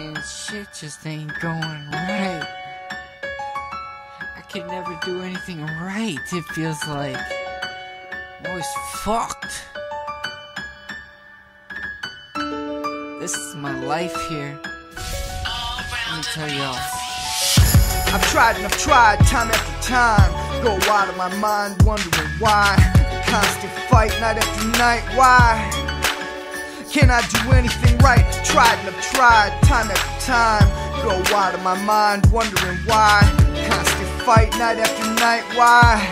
saying shit just ain't going right. I can never do anything right. It feels like I'm always fucked. This is my life here. Let me tell y'all. I've tried and I've tried time after time. Go out of my mind, wondering why. Constant fight night after night. Why? Can I do anything right? Tried and I've tried time after time. Go out of my mind, wondering why. Constant fight night after night. Why?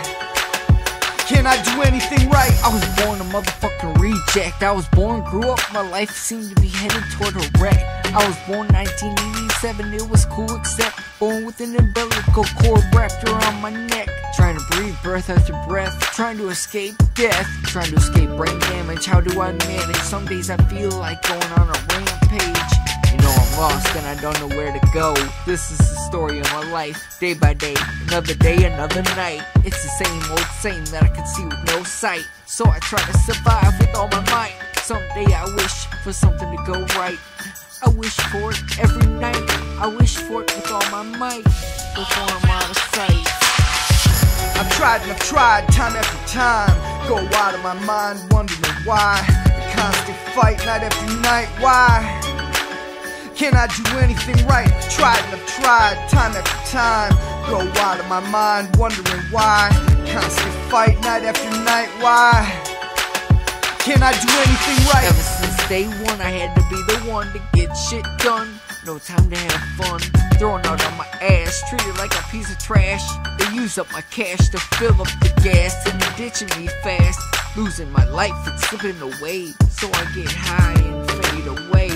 Can I do anything right? I was born a motherfucking reject. I was born, grew up, my life seemed to be headed toward a wreck. I was born 1987, it was cool except born with an umbilical cord wrapped around my neck. Trying to breathe breath after breath, trying to escape death, trying to escape brain damage. How do I manage? Some days I feel like going on a rampage. You know I'm lost and I don't know where to go. This is the story of my life, day by day, another day, another night. It's the same old same that I can see with no sight. So I try to survive with all my might. Someday I wish for something to go right. I wish for it every night. I wish for it with all my might before I'm out of sight. I've tried and I've tried time after time. Go out of my mind, wondering why. The constant fight night after night. Why? Can I do anything right? Tried and I've tried time after time. Go out of my mind, wondering why. Constant fight night after night. Why? Can I do anything right? Ever since day one, I had to be the one to get shit done. No time to have fun. Throwing out on my ass, treated like a piece of trash. They use up my cash to fill up the gas, and they're ditching me fast. Losing my life and slipping away, so I get high and fade away.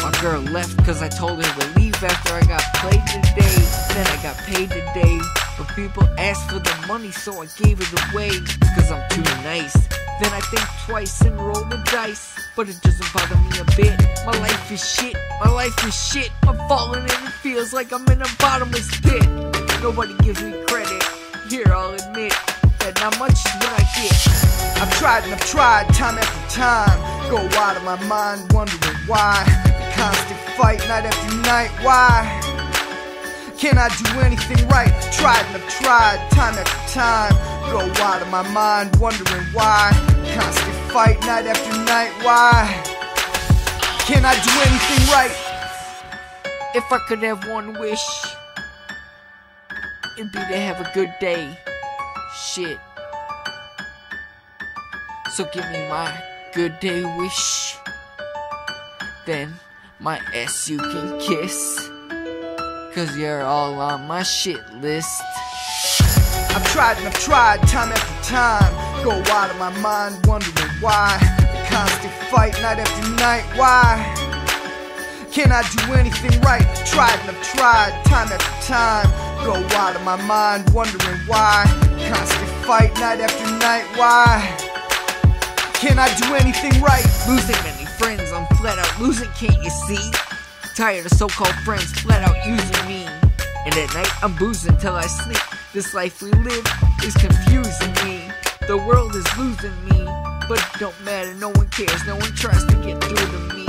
My girl left cause I told her to leave after I got played today. Then I got paid today. But people asked for the money, so I gave it away. Cause I'm too nice. Then I think twice and roll the dice. But it doesn't bother me a bit. My life is shit. My life is shit. I'm falling and it feels like I'm in a bottomless pit. Nobody gives me credit. Here I'll admit that not much is what I get. I've tried and I've tried time after time. Go out of my mind, wondering why. Constant fight night after night. Why? Can I do anything right? Tried and I've tried time after time. Go out of my mind, wondering why. Constant fight night after night. Why? Can I do anything right? If I could have one wish, it'd be to have a good day. Shit. So give me my good day wish. Then my ass you can kiss. Cause you're all on my shit list. I've tried and I've tried time after time. Go out of my mind, wondering why. The constant fight night after night. Why? Can I do anything right? Tried and I've tried time after time. Go out of my mind, wondering why. Constant fight night after night. Why? Can I do anything right? Losing many friends, I'm flat out losing, can't you see? Tired of so-called friends flat out using me. And at night I'm boozing till I sleep. This life we live is confusing me. The world is losing me. But it don't matter, no one cares, no one tries to get through to me.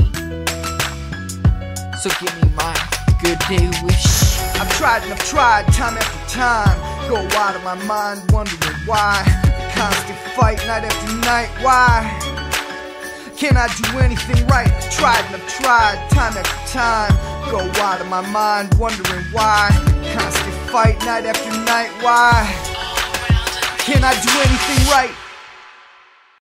So give me my good day wish. I've tried and I've tried time after time. Go out of my mind, wondering why. The constant fight night after night. Why? Can I do anything right? I've Tried and I've tried time after time. Go out of my mind, wondering why. Constant fight night after night. Why? Can I do anything right?